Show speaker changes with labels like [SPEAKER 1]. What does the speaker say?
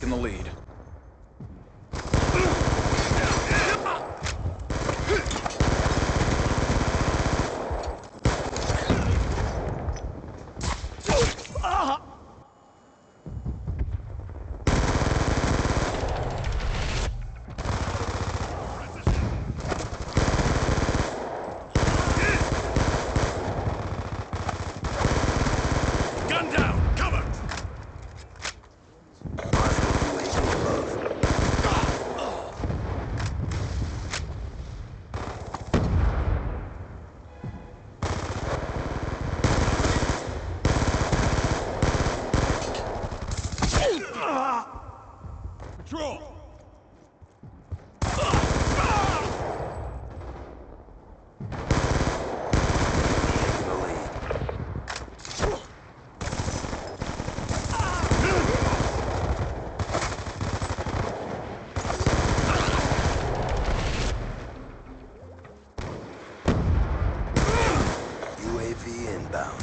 [SPEAKER 1] taken the lead.
[SPEAKER 2] Patrol!
[SPEAKER 3] UAV inbound.